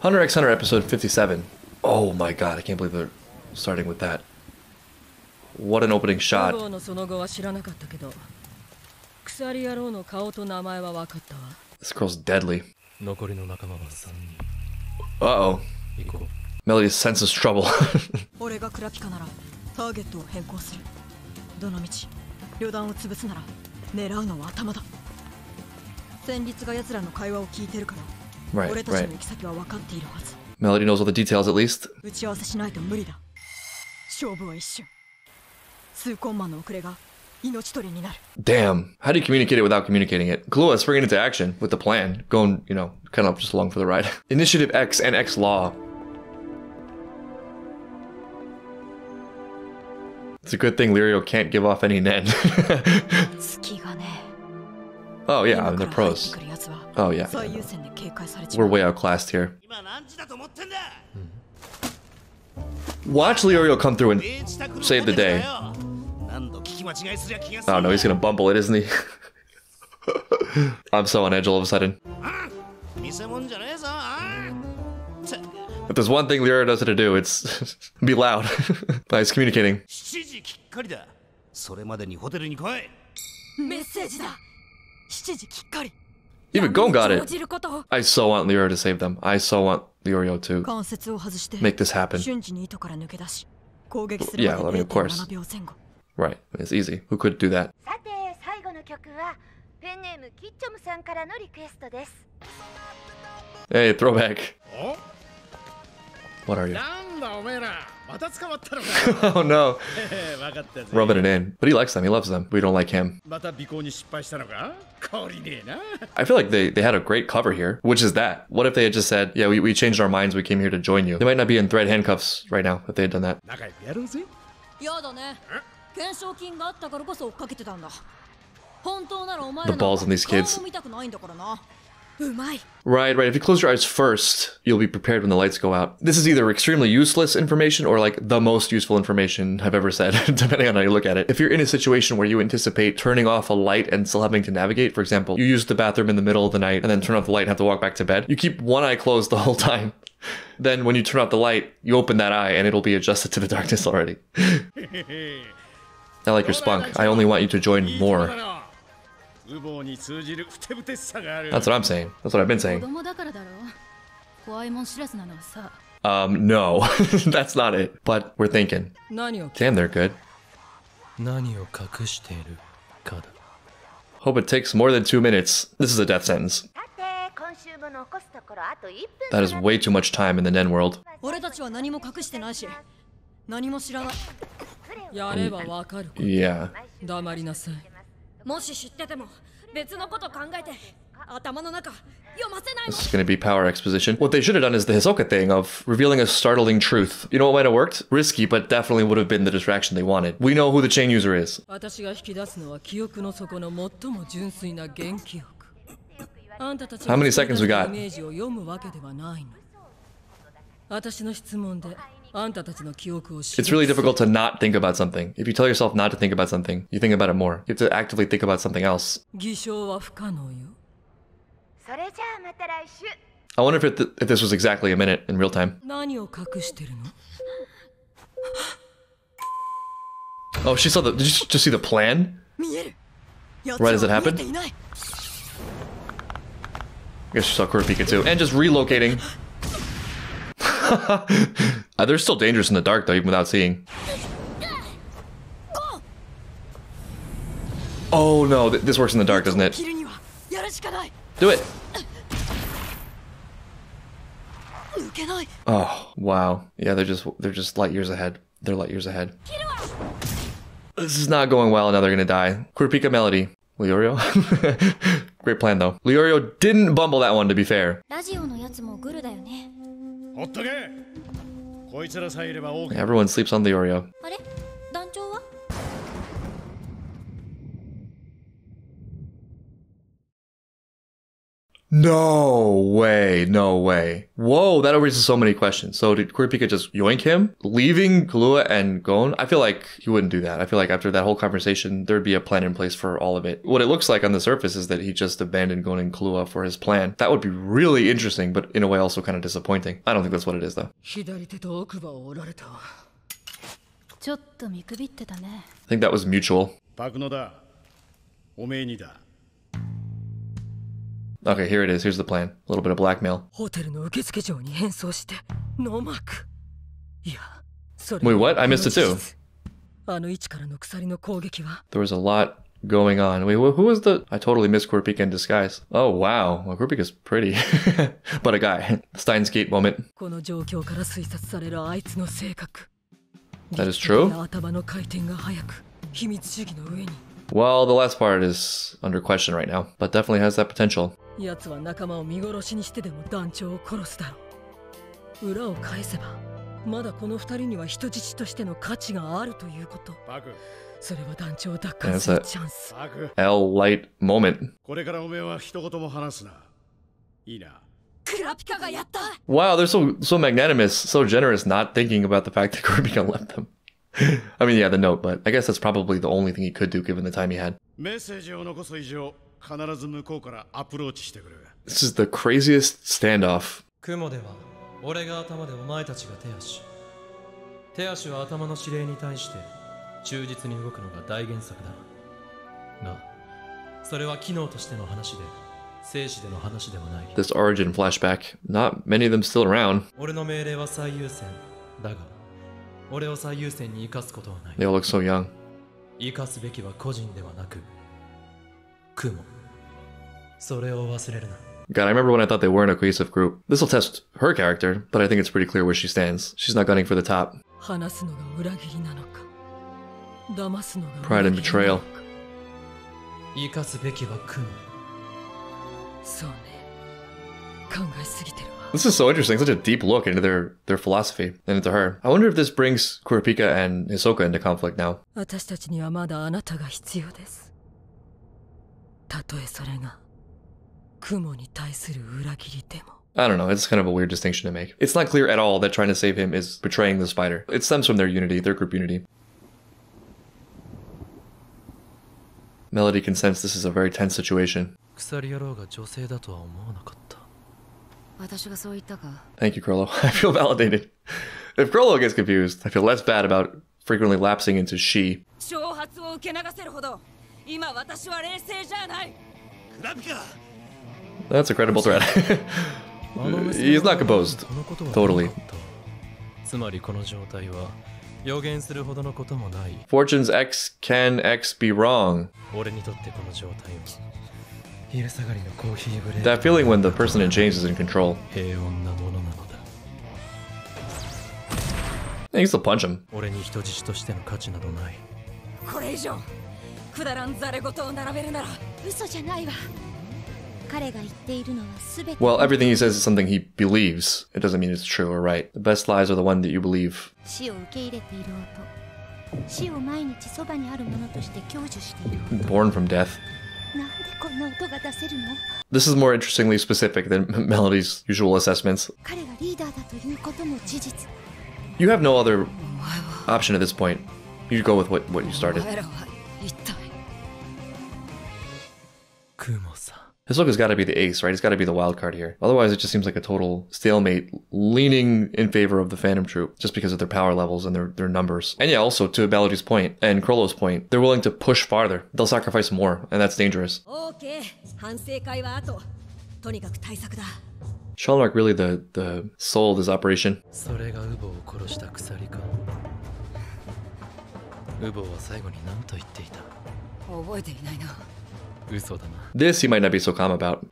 Hunter x Hunter episode 57. Oh my god, I can't believe they're starting with that. What an opening shot. This girl's deadly. Uh oh. Melody senses trouble. Right, right. Melody knows all the details at least. Damn. How do you communicate it without communicating it? Killua is springing into action with the plan, Gon, you know, kind of just along for the ride. Initiative X and X Law. It's a good thing Leorio can't give off any Nen. 隙がね oh, yeah, 今 I mean, か they're ら入って pros. くる奴は Oh, yeah. 最優先で警戒されち We're まう way outclassed here. 今何時だと思ってんだ Watch Lirio come through and 英知卓の Save the モデル day. だよ何度聞き間違いすりゃ気がする I don't know, he's gonna bumble it, isn't he? I'm so on edge all of a sudden. 偽物じゃねえぞあつ If there's one thing Lirio knows how to do, it's be loud. nice communicating. 7時きっかりだそれまでにホテルに来いメッセージだ7時きっかり even Gon got it. I so want Leorio to save them. I so want Leorio to make this happen. Yeah, I mean, of course. Right, it's easy. Who could do that? Hey, throwback. What are you? なんだおめえらまた捕まったのか Oh no. 分かったぜ Rubbing it in. But he likes them. He loves them. We don't like him. また尾行に失敗したのか懲りねえな I feel like they, they had a great cover here, which is that. What if they had just said, yeah, we, we changed our minds. We came here to join you. They might not be in thread handcuffs right now if they had done that. 仲良くやろうぜやだね懸賞金があったからこそ追っかけてたんだ本当ならお前 The balls in these kids. 顔も見たくないんだからなうまい Right, right. If you close your eyes first, you'll be prepared when the lights go out. This is either extremely useless information or like the most useful information I've ever said, depending on how you look at it. If you're in a situation where you anticipate turning off a light and still having to navigate, for example, you use the bathroom in the middle of the night and then turn off the light and have to walk back to bed, you keep one eye closed the whole time. then when you turn off the light, you open that eye and it'll be adjusted to the darkness already. I like your spunk. I only want you to join more. That's what I'm saying. That's what I've been saying. Um, no. That's not it. But we're thinking. Damn, they're good. Hope it takes more than two minutes. This is a death sentence. That is way too much time in the Nen world. yeah. 黙りなさいもし知ってても別のこと考えて頭の中読ませないもん This is going to be power exposition. What they should have done is the Hisoka thing of revealing a startling truth. You know what might have worked? Risky, but definitely would have been the distraction they wanted. We know who the chain user is. 私が引き出すのは記憶の底の最も純粋な元気欲あんたたち How many seconds we got? イメージを読むわけではないの私の質問で it's really difficult to not think about something. If you tell yourself not to think about something, you think about it more. You have to actively think about something else. I wonder if, it th if this was exactly a minute in real time. Oh, she saw the. Did you just see the plan? Right as it happened? I guess she saw Kurapika too. And just relocating. uh, they're still dangerous in the dark, though, even without seeing. Oh no, th this works in the dark, doesn't it? Do it! Oh, wow. Yeah, they're just they're just light years ahead. They're light years ahead. This is not going well, and now they're gonna die. Kurapika Melody. Leorio? Great plan, though. Leorio didn't bumble that one, to be fair. Everyone sleeps on the あ No way, no way. Whoa, that raises so many questions. So did Kurapika just yoink him, leaving Killua and Gon? I feel like he wouldn't do that. I feel like after that whole conversation, there'd be a plan in place for all of it. What it looks like on the surface is that he just abandoned Gon and Killua for his plan. That would be really interesting, but in a way also kind of disappointing. I don't think that's what it is though. I think that was mutual. Okay, here it is. Here's the plan. A little bit of blackmail. Wait, what? I missed it too. There was a lot going on. Wait, who was the... I totally missed Kurapika in disguise. Oh, wow. Well, Kurapika's pretty. but a guy. Steins Gate moment. That is true. Well, the last part is under question right now, but definitely has that potential. 奴は仲間を見殺しにしてでも団長を殺すだろう裏を返せばまだこの二人には人質としての価値があるということそれは団長を奪還するチャンス L light moment. これからおめえは一言も話すないいなクラピカがやった Wow, they're so so magnanimous, so generous, not thinking about the fact that Kurapika left them. I mean, yeah, the note, but I guess that's probably the only thing he could do given the time he had. メッセージを残す以上必ず向こうからアプローチしてくる This is the craziest standoff. 雲では俺が頭でお前たちが手足手足は頭の指令に対して忠実に動くのが大原則だがそれは機能としての話で生死での話ではない This origin flashback. Not many of them still around. 俺の命令は最優先だが俺を最優先に生かすことはない They all look so young. 生かすべきは個人ではなく 雲それを忘れるな God, I remember when I thought they weren't a cohesive group. This will test her character, but I think it's pretty clear where she stands. She's not gunning for the top. 話すのが裏切りなのか騙すのが Pride and 裏切りなの betrayal. か生かすべきは雲そうね考えすぎてるわ This is so interesting. Such a deep look into their, their philosophy and into her. I wonder if this brings Kurapika and Hisoka into conflict now. 私たちにはまだあなたが必要です たとえそれが雲に対する裏切りでも I don't know, it's kind of a weird distinction to make. It's not clear at all that trying to save him is betraying the spider. It stems from their unity, their group unity. Melody can sense this is a very tense situation. Thank you, Chrollo. I feel validated. If Chrollo gets confused, I feel less bad about frequently lapsing into she. That's a credible threat. He's not composed. Totally. Fortune's X can X be wrong? That feeling when the person in chains is in control. Yeah, you still punch him. くだらんざれ言を並べるなら嘘じゃないわ彼が言っているのは全て Well, everything he says is something he believes. It doesn't mean it's true or right. The best lies are the one that you believe. 死を受け入れている音死を毎日そばにあるものとして享受している音 Born from death. なんでこんな音が出せるの This is more interestingly specific than Melody's usual assessments. 彼がリーダーだということも事実 You have no other option at this point. You go with what, what you お started. Kumo-san. Hisoka's got to be the ace, right? It's got to be the wild card here. Otherwise, it just seems like a total stalemate, leaning in favor of the Phantom Troop just because of their power levels and their, their numbers. And yeah, also to Balor's point and Chrollo's point, they're willing to push farther. They'll sacrifice more, and that's dangerous. Okay, Shalnark really the, the soul of this operation. ウボは最後に何と言っていた覚えていないな嘘だな This he might not be so calm about.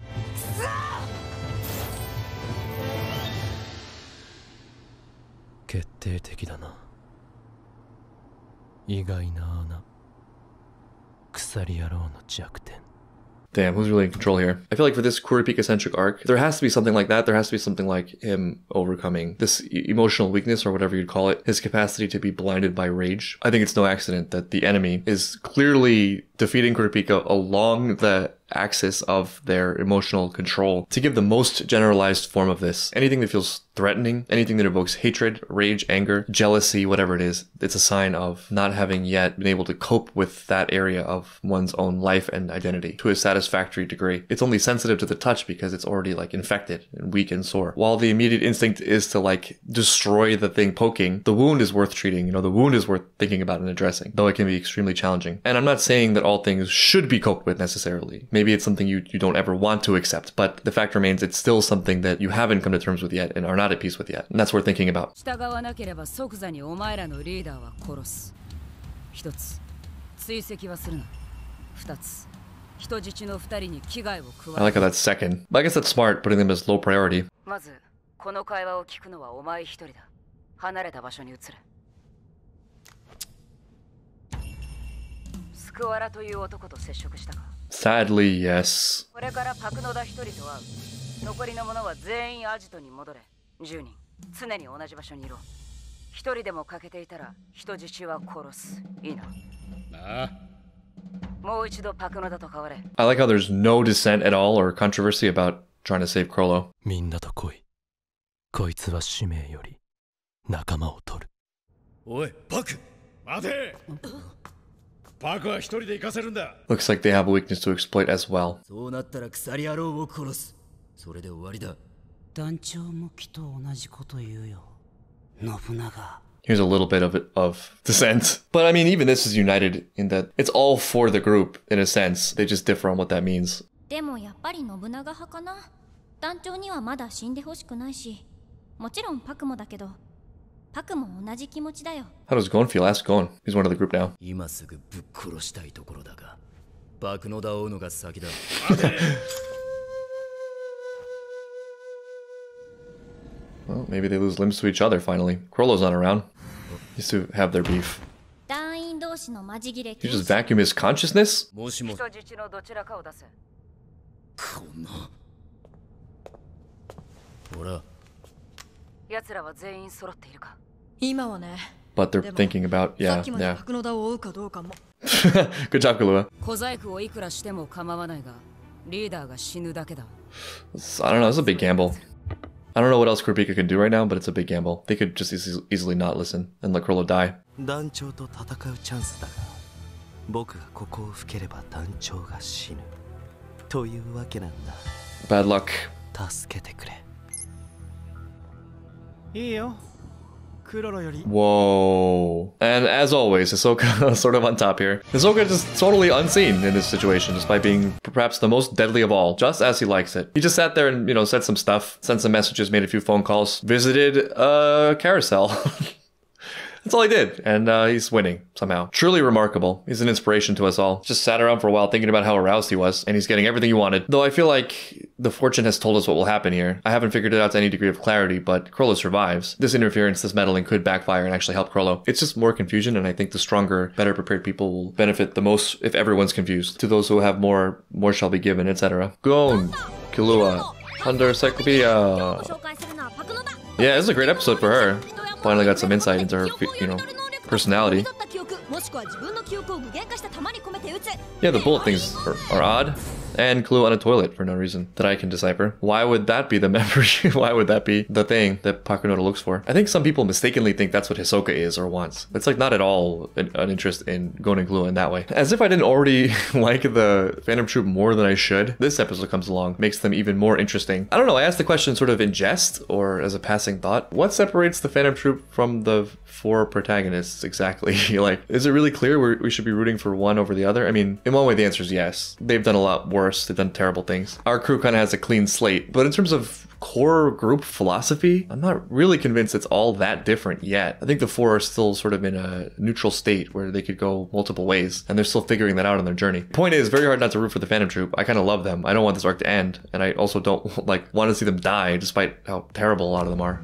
Damn, who's really in control here? I feel like for this Kurapika centric arc, there has to be something like that. There has to be something like him overcoming this emotional weakness or whatever you'd call it, his capacity to be blinded by rage. I think it's no accident that the enemy is clearly defeating Kurapika along the axis of their emotional control to give the most generalized form of this. Anything that feels threatening, anything that evokes hatred, rage, anger, jealousy, whatever it is, it's a sign of not having yet been able to cope with that area of one's own life and identity to a satisfactory degree. It's only sensitive to the touch because it's already like infected and weak and sore. While the immediate instinct is to like destroy the thing poking, the wound is worth treating. You know, the wound is worth thinking about and addressing, though it can be extremely challenging. And I'm not saying that all things should be coped with necessarily. Maybe it's something you, you don't ever want to accept, but the fact remains it's still something that you haven't come to terms with yet and are not at peace with yet. And that's worth thinking about. 従わなければ即座にお前らのリーダーは殺す一つ追跡はするな二つ人質の二人に危害を加 I like how that's second. But I guess that's smart, putting them as low priority. まずこの会話を聞くのはお前一人だ離れた場所に移れスクワラという男と接触したか Sadly, yes. これからパクノダ一人と会う残りの者は全員アジトに戻れ 10人常に同じ場所にいろ一人でも欠けていたら人質は殺すいいななあもう一度パクノダと変われ I like how there's no dissent at all or controversy about trying to save Krollo. みんなと来いこいつは使命より仲間を取るおいパク待てパクは一人で行かせるんだ Looks like they have a weakness to exploit as well. そうなったら鎖野郎を殺すそれで終わりだ団長もきっと同じこと言うよ信長 Here's a little bit of it of dissent. But I mean, even this is united in that it's all for the group in a sense. They just differ on what that means. でもやっぱり信長派かな団長にはまだ死んでほしくないしもちろんパクもだけどパクも同じ気持ちだよ How does Gon feel? Ask Gon. He's one of the group now. 今すぐぶっ殺したいところだがバクノダをのが先だ Well, maybe they lose limbs to each other finally. Chrollo's not around. He used to have their beef. You just vacuum his consciousness? But they're thinking about, yeah, yeah. Good job, Killua. I don't know, it's a big gamble. I don't know what else Kurapika can do right now, but it's a big gamble. They could just easy- easily not listen and let Krollo die. 団長と戦うチャンスだが僕がここを吹ければ団長が死ぬというわけなんだ Bad luck. 助けてくれいいよクロロより Whoa. And as always, Hisoka sort of on top here. Hisoka just totally unseen in this situation, despite being perhaps the most deadly of all, just as he likes it. He just sat there and, you know, said some stuff, sent some messages, made a few phone calls, visited a carousel. That's all he did. And uh, he's winning somehow. Truly remarkable. He's an inspiration to us all. Just sat around for a while thinking about how aroused he was, and he's getting everything he wanted. Though I feel like the fortune has told us what will happen here. I haven't figured it out to any degree of clarity, but Chrollo survives. This interference, this meddling could backfire and actually help Chrollo. It's just more confusion, and I think the stronger, better prepared people will benefit the most if everyone's confused. To those who have more, more shall be given, etc. Gon, Killua, Hunder, Cyclopedia. Yeah, this is a great episode for her finally got some insight into her, you know, personality. Yeah, the bullet things are, are odd. And clue on a toilet for no reason that I can decipher. Why would that be the memory? Why would that be the thing that Pakunoda looks for? I think some people mistakenly think that's what Hisoka is or wants. It's like not at all an, an interest in Gon and Glue in that way. As if I didn't already like the Phantom Troop more than I should, this episode comes along, makes them even more interesting. I don't know, I asked the question sort of in jest or as a passing thought. What separates the Phantom Troop from the four protagonists exactly? like, is it really clear we should be rooting for one over the other? I mean, in one way, the answer is yes. They've done a lot worse. They've done terrible things. Our crew kind of has a clean slate, but in terms of core group philosophy, I'm not really convinced it's all that different yet. I think the four are still sort of in a neutral state where they could go multiple ways, and they're still figuring that out on their journey. Point is, very hard not to root for the Phantom Troop. I kind of love them. I don't want this arc to end, and I also don't like want to see them die, despite how terrible a lot of them are.